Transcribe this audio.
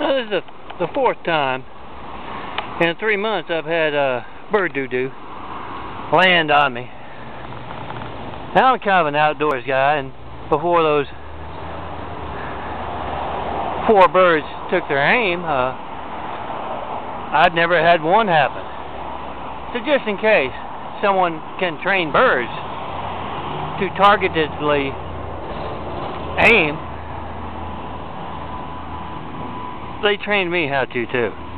Now, this is the, the fourth time in three months I've had uh, bird doo-doo land on me. Now I'm kind of an outdoors guy, and before those four birds took their aim, uh, I'd never had one happen. So just in case someone can train birds to targetedly aim they trained me how to too.